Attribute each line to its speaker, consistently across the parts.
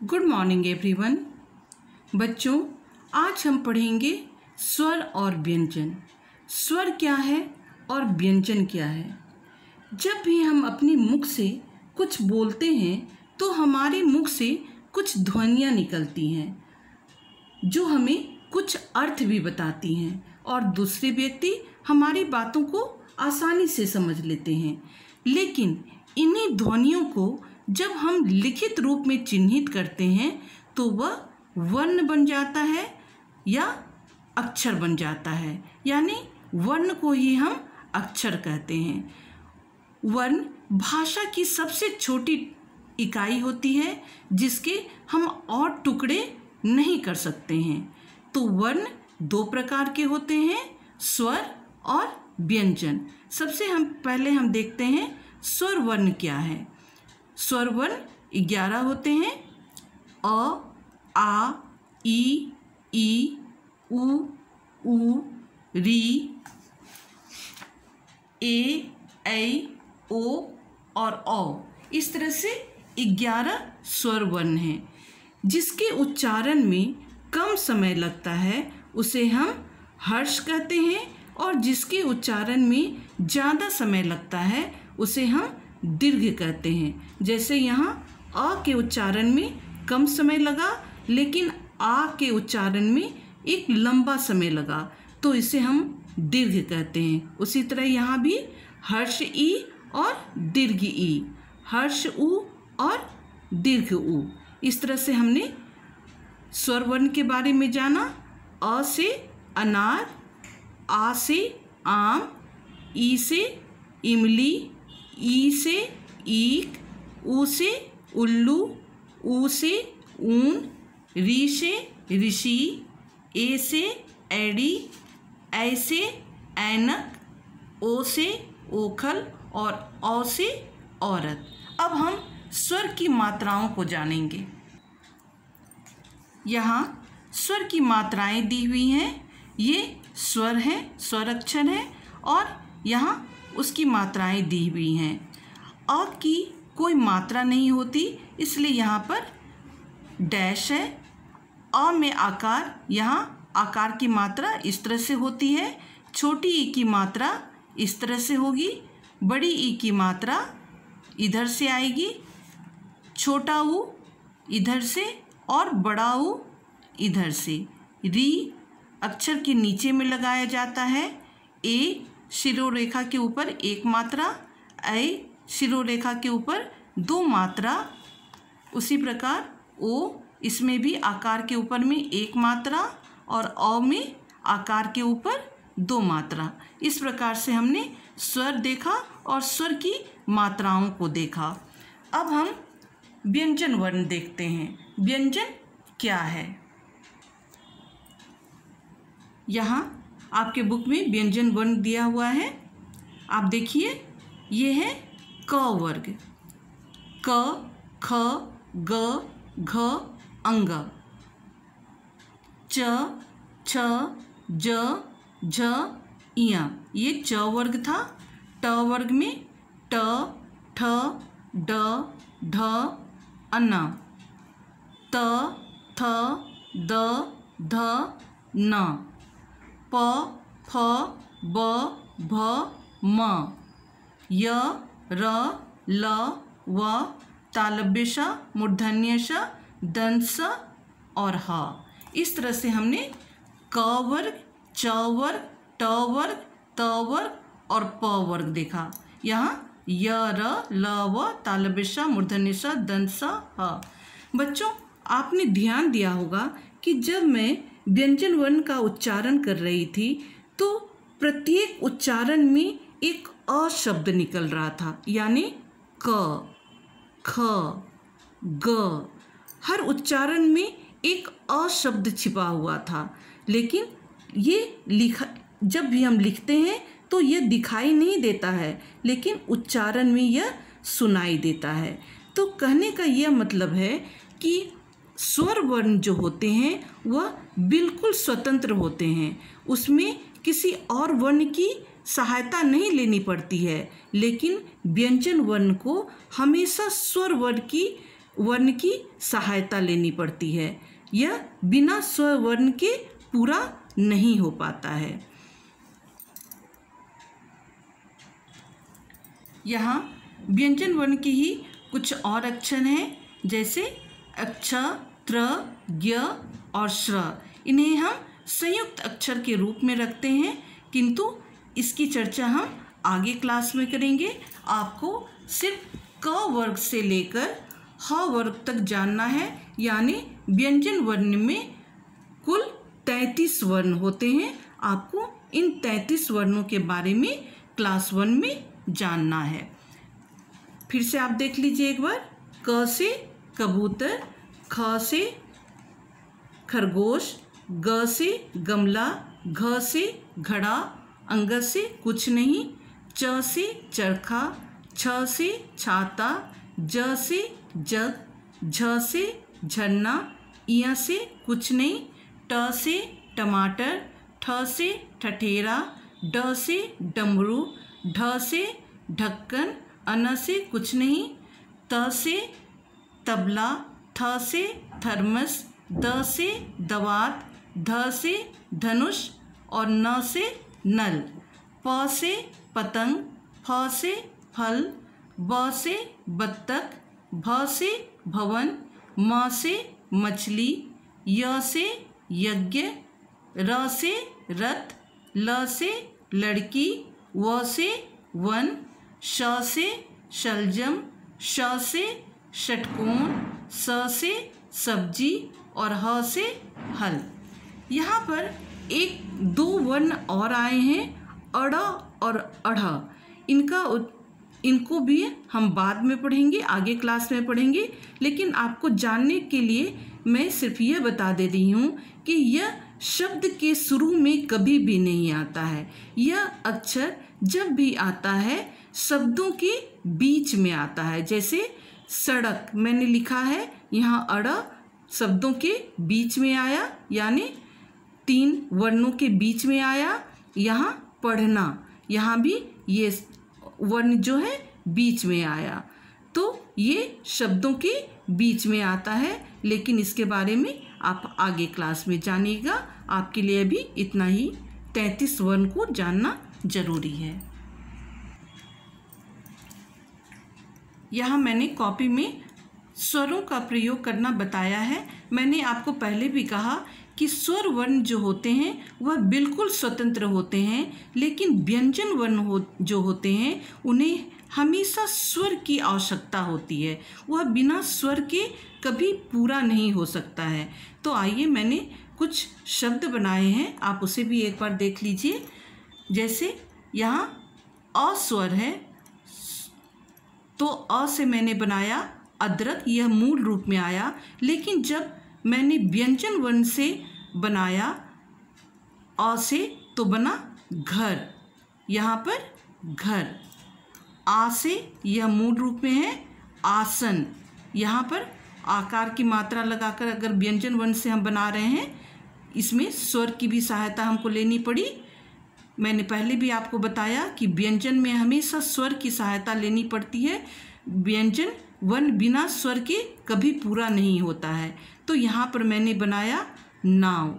Speaker 1: Good morning everyone बच्चों, आज हम पढ़ेंगे स्वर और व्यंजन। स्वर क्या है और व्यंजन क्या है? जब भी हम अपने मुख से कुछ बोलते हैं तो हमारे मुख से कुछ ध्वनियाँ निकलती हैं, जो हमें कुछ अर्थ भी बताती हैं और दूसरे व्यक्ति हमारी बातों को आसानी से समझ लेते हैं। लेकिन इन्हीं ध्वनियों को जब हम लिखित रूप में चिन्हित करते हैं तो वह वर्ण बन जाता है या अक्षर बन जाता है। यानी वर्ण को ही हम अक्षर कहते हैं। वर्ण भाषा की सबसे छोटी इकाई होती है, जिसके हम और टुकड़े नहीं कर सकते हैं। तो वर्ण दो प्रकार के होते हैं, स्वर और व्यंजन। सबसे हम, पहले हम देखते हैं स्वर वर्ण क्या है। स्वर वर्ण ग्यारह होते हैं। अ, आ, ई ई, उ उ, री, ए, ऐ, ओ और औ। इस तरह से ग्यारह स्वर वर्ण हैं। जिसके उच्चारण में कम समय लगता है, उसे हम हर्ष कहते हैं और जिसके उच्चारण में ज़्यादा समय लगता है, उसे हम दीर्घ कहते हैं। जैसे यहाँ अ के उच्चारण में कम समय लगा, लेकिन आ के उच्चारण में एक लंबा समय लगा। तो इसे हम दीर्घ कहते हैं। उसी तरह यहाँ भी हर्ष ई और दीर्घ ई। हर्ष उ और दीर्घ उ। इस तरह से हमने स्वर वर्ण के बारे में जाना। अ से अनार, आ से आम, ई से इमली ई से ईक ऊ से उल्लू ऊ से ऊन, री से ऋषि, ए से एड़ी ऐ से ऐनक, ओ से ओखल और औ से औरत। अब हम स्वर की मात्राओं को जानेंगे। यहाँ स्वर की मात्राएँ दी हुई हैं। ये स्वर हैं स्वर अक्षर हैं और यहाँ उसकी मात्राएँ दी हुई हैं। अ की कोई मात्रा नहीं होती, इसलिए यहाँ पर डैश है। अ में आकार, यहाँ आकार की मात्रा इस तरह से होती है। छोटी ई की मात्रा इस तरह से होगी, बड़ी ई की मात्रा इधर से आएगी, छोटा ऊ इधर से और बड़ा ऊ इधर से। री अक्षर के नीचे में लगाया जाता है, ए शिरोरेखा के ऊपर एक मात्रा, ऐ शिरोरेखा के ऊपर दो मात्रा। उसी प्रकार ओ इसमें भी आकार के ऊपर में एक मात्रा और अ में आकार के ऊपर दो मात्रा। इस प्रकार से हमने स्वर देखा और स्वर की मात्राओं को देखा। अब हम व्यंजन वर्ण देखते हैं। व्यंजन क्या है? यहाँ आपके बुक में व्यंजन वर्ण दिया हुआ है। आप देखिए, ये है क वर्ग। क, ख, ग, घ, अंग। च, छ, ज, झ इया ये च वर्ग था। ट वर्ग में ट, ठ, ड ढ अन्न त, थ, द, ध, न। प, फ, ब, भ, म. य, र, ल, व, तालब्यश, मूर्धन्यश दंस और ह. इस तरह से हमने क वर्ग च वर्ग ट वर्ग त वर्ग और प वर्ग देखा। यहाँ य, र, ल, व तालबिश मूर्धनिश दंस ह. बच्चों, आपने ध्यान दिया होगा कि जब मैं व्यंजन वर्ण का उच्चारण कर रही थी तो प्रत्येक उच्चारण में एक अ शब्द निकल रहा था, यानी क, ख, ग। हर उच्चारण में एक अ शब्द छिपा हुआ था, लेकिन ये लिखा, जब भी हम लिखते हैं तो यह दिखाई नहीं देता है, लेकिन उच्चारण में यह सुनाई देता है। तो कहने का यह मतलब है कि स्वर वर्ण जो होते हैं, वह बिल्कुल स्वतंत्र होते हैं। उसमें किसी और वर्ण की सहायता नहीं लेनी पड़ती है, लेकिन व्यंजन वर्ण को हमेशा स्वर वर्ण की वर्ण की सहायता लेनी पड़ती है। यह बिना स्वर वर्ण के पूरा नहीं हो पाता है। यहाँ व्यंजन वर्ण के ही कुछ और अक्षर हैं, जैसे अक्ष त्र ज्ञ और श्र। इन्हें हम संयुक्त अक्षर के रूप में रखते हैं, किंतु इसकी चर्चा हम आगे क्लास में करेंगे। आपको सिर्फ़ क वर्ग से लेकर ह वर्ग तक जानना है, यानी व्यंजन वर्ण में कुल तैंतीस वर्ण होते हैं। आपको इन तैंतीस वर्णों के बारे में क्लास वन में जानना है। फिर से आप देख लीजिए एक बार। क से कबूतर ख से खरगोश, ग से गमला, घ से घड़ा, अंग से कुछ नहीं, च से चरखा, छ से छाता, ज से जग, झ से झरना इया से कुछ नहीं, ट से टमाटर, ठ से ठठेरा, ड से डमरू, ढ से ढक्कन, अन से कुछ नहीं, त से तबला थ से थर्मस, द से दवात, ध से धनुष और न से नल। प से पतंग, फ से फल, ब से बत्तख, भ से भवन, म से मछली, य से यज्ञ, र से रथ, ल से लड़की, व से वन, श से शलजम, श से षटकोण स से सब्ज़ी और ह से हल। यहाँ पर एक, दो वर्ण और आए हैं, अड़ और अढ़। इनका इनको भी हम बाद में पढ़ेंगे, आगे क्लास में पढ़ेंगे, लेकिन आपको जानने के लिए मैं सिर्फ़ यह बता दे रही हूँ कि यह शब्द के शुरू में कभी भी नहीं आता है। यह अक्षर जब भी आता है, शब्दों के बीच में आता है, जैसे सड़क। मैंने लिखा है, यहाँ अड़ शब्दों के बीच में आया, यानी तीन वर्णों के बीच में आया, यहाँ पढ़ना, यहाँ भी ये वर्ण जो है बीच में आया। तो ये शब्दों के बीच में आता है, लेकिन इसके बारे में आप आगे क्लास में जानिएगा। आपके लिए भी इतना ही। तैंतीस वर्ण को जानना ज़रूरी है। यहाँ मैंने कॉपी में स्वरों का प्रयोग करना बताया है। मैंने आपको पहले भी कहा कि स्वर वर्ण जो होते हैं, वह बिल्कुल स्वतंत्र होते हैं, लेकिन व्यंजन वर्ण हो, जो होते हैं, उन्हें हमेशा स्वर की आवश्यकता होती है। वह बिना स्वर के कभी पूरा नहीं हो सकता है। तो आइए मैंने कुछ शब्द बनाए हैं, आप उसे भी एक बार देख लीजिए। जैसे यहाँ, अस्वर है तो अ से मैंने बनाया अदरक, यह मूल रूप में आया। लेकिन जब मैंने व्यंजन वर्ण से बनाया, अ से तो बना घर। यहाँ पर घर। आ से, यह मूल रूप में है, आसन। यहाँ पर आकार की मात्रा लगाकर अगर व्यंजन वर्ण से हम बना रहे हैं, इसमें स्वर की भी सहायता हमको लेनी पड़ी। मैंने पहले भी आपको बताया कि व्यंजन में हमेशा स्वर की सहायता लेनी पड़ती है। व्यंजन वन बिना स्वर के कभी पूरा नहीं होता है। तो यहाँ पर मैंने बनाया नाव।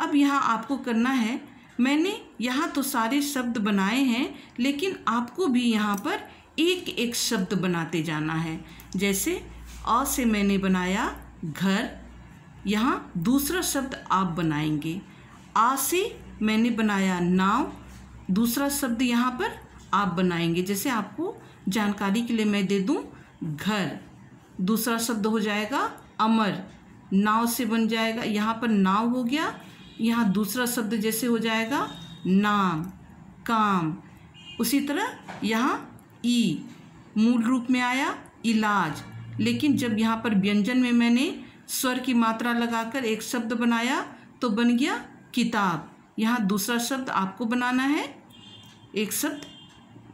Speaker 1: अब यहाँ आपको करना है। मैंने यहाँ तो सारे शब्द बनाए हैं, लेकिन आपको भी यहाँ पर एक एक शब्द बनाते जाना है। जैसे अ से मैंने बनाया घर, यहाँ दूसरा शब्द आप बनाएँगे। आ से मैंने बनाया नाव दूसरा शब्द यहाँ पर आप बनाएँगे। जैसे आपको जानकारी के लिए मैं दे दूँ, घर। दूसरा शब्द हो जाएगा अमर। नाव से बन जाएगा। यहाँ पर नाव हो गया। यहाँ दूसरा शब्द जैसे हो जाएगा नाम, काम। उसी तरह यहाँ ई। मूल रूप में आया इलाज। लेकिन जब यहाँ पर व्यंजन में मैंने स्वर की मात्रा लगाकर एक शब्द बनाया तो बन गया किताब। यहाँ दूसरा शब्द आपको बनाना है। एक शब्द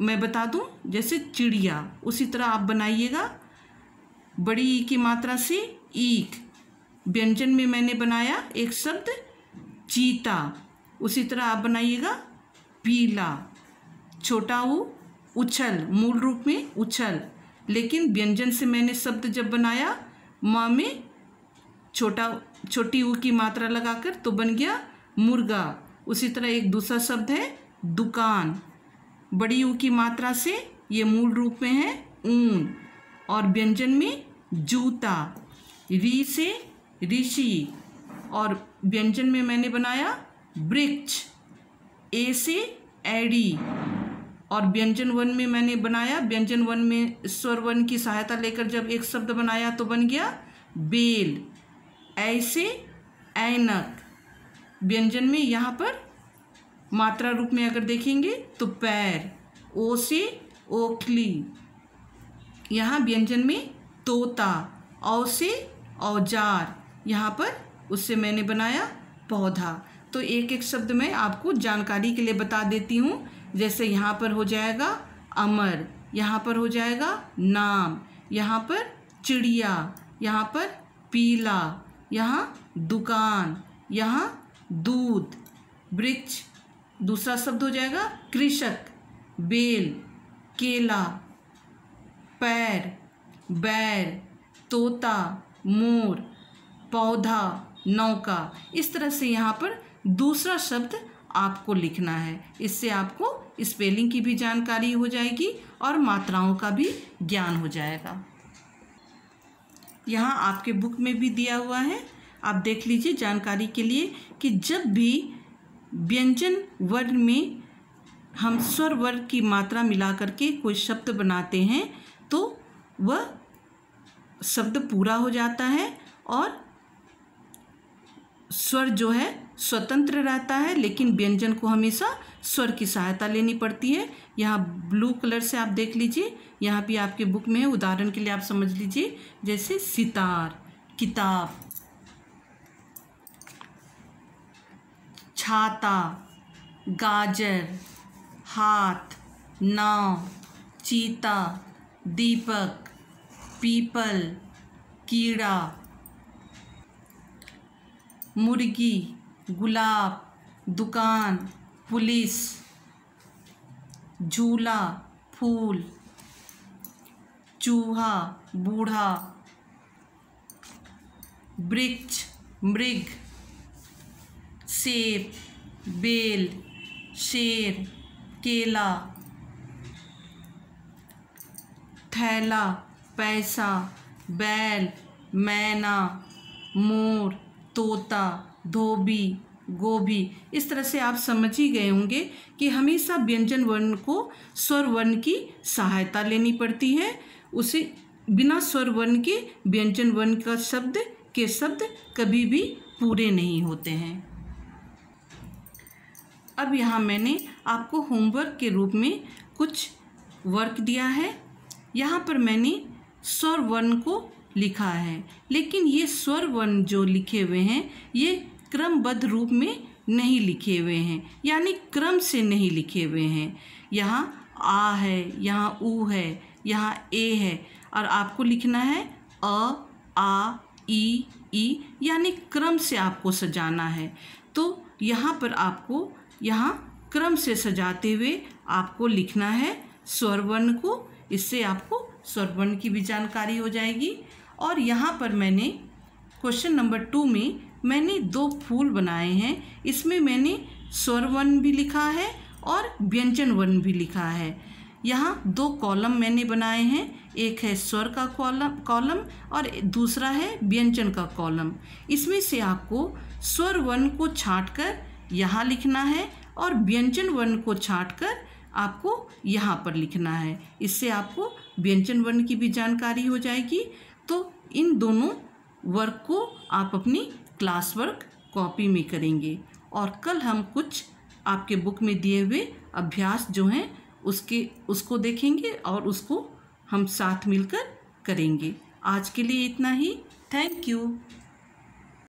Speaker 1: मैं बता दूँ, जैसे चिड़िया, उसी तरह आप बनाइएगा। बड़ी ई की मात्रा से ईक व्यंजन में मैंने बनाया एक शब्द चीता, उसी तरह आप बनाइएगा पीला। छोटा ऊ उछल, मूल रूप में उछल। लेकिन व्यंजन से मैंने शब्द जब बनाया, माँ में छोटा, छोटी ऊ की मात्रा लगाकर तो बन गया मुर्गा। उसी तरह एक दूसरा शब्द है दुकान। बड़ी ऊ की मात्रा से ये मूल रूप में है ऊन और व्यंजन में जूता री से ऋषि और व्यंजन में मैंने बनाया वृक्ष ए से एडी और व्यंजन वन में मैंने बनाया, व्यंजन वन में स्वर वन की सहायता लेकर जब एक शब्द बनाया तो बन गया बेल, ऐसे, ऐनक। व्यंजन में यहाँ पर मात्रा रूप में अगर देखेंगे तो पैर, ओ से ओखली। यहाँ व्यंजन में तोता, औ से औज़ार। यहाँ पर उससे मैंने बनाया पौधा। तो एक एक शब्द मैं आपको जानकारी के लिए बता देती हूँ। जैसे यहाँ पर हो जाएगा अमर, यहाँ पर हो जाएगा नाम, यहाँ पर चिड़िया, यहाँ पर पीला, यहाँ दुकान, यहाँ दूध, वृक्ष। दूसरा शब्द हो जाएगा कृषक, बेल, केला, पैर, बैर, तोता, मोर, पौधा, नौका। इस तरह से यहाँ पर दूसरा शब्द आपको लिखना है। इससे आपको स्पेलिंग की भी जानकारी हो जाएगी और मात्राओं का भी ज्ञान हो जाएगा। यहाँ आपके बुक में भी दिया हुआ है। आप देख लीजिए जानकारी के लिए कि जब भी व्यंजन वर्ग में हम स्वर वर्ग की मात्रा मिला करके कोई शब्द बनाते हैं तो वह शब्द पूरा हो जाता है और स्वर जो है स्वतंत्र रहता है, लेकिन व्यंजन को हमेशा स्वर की सहायता लेनी पड़ती है। यहाँ ब्लू कलर से आप देख लीजिए, यहाँ भी आपके बुक में है, उदाहरण के लिए आप समझ लीजिए, जैसे सितार, किताब। छाता, गाजर, हाथ, नाव, चीता, दीपक, पीपल, कीड़ा, मुर्गी, गुलाब, दुकान, पुलिस, झूला, फूल, चूहा, बूढ़ा, वृक्ष, मृग। सेब बेल, शेर, केला, थैला, पैसा, बैल, मैना, मोर, तोता, धोबी, गोभी। इस तरह से आप समझ ही गए होंगे कि हमेशा व्यंजन वर्ण को स्वर वर्ण की सहायता लेनी पड़ती है। उसे बिना स्वर वर्ण के व्यंजन वर्ण का शब्द के शब्द कभी भी पूरे नहीं होते हैं। अब यहाँ मैंने आपको होमवर्क के रूप में कुछ वर्क दिया है। यहाँ पर मैंने स्वर वर्ण को लिखा है। लेकिन ये स्वर वर्ण जो लिखे हुए हैं, ये क्रमबद्ध रूप में नहीं लिखे हुए हैं। यानी क्रम से नहीं लिखे हुए हैं। यहाँ आ है, यहाँ ऊ है, यहाँ ए है। और आपको लिखना है अ, आ, ई ई, यानी क्रम से आपको सजाना है। तो यहाँ पर आपको यहाँ क्रम से सजाते हुए आपको लिखना है स्वर वर्ण को। इससे आपको स्वर वर्ण की भी जानकारी हो जाएगी। और यहाँ पर मैंने क्वेश्चन नंबर टू में मैंने दो फूल बनाए हैं। इसमें मैंने स्वर वर्ण भी लिखा है और व्यंजन वर्ण भी लिखा है। यहाँ दो कॉलम मैंने बनाए हैं। एक है स्वर का कॉलम कॉलम और दूसरा है व्यंजन का कॉलम। इसमें से आपको स्वर वर्ण को छाँट कर यहाँ लिखना है और व्यंजन वर्ण को छाँट कर आपको यहाँ पर लिखना है। इससे आपको व्यंजन वर्ण की भी जानकारी हो जाएगी। तो इन दोनों वर्क को आप अपनी क्लास वर्क कॉपी में करेंगे। और कल हम कुछ आपके बुक में दिए हुए अभ्यास जो हैं, उसके, उसको देखेंगे और उसको हम साथ मिलकर करेंगे। आज के लिए इतना ही। Thank you.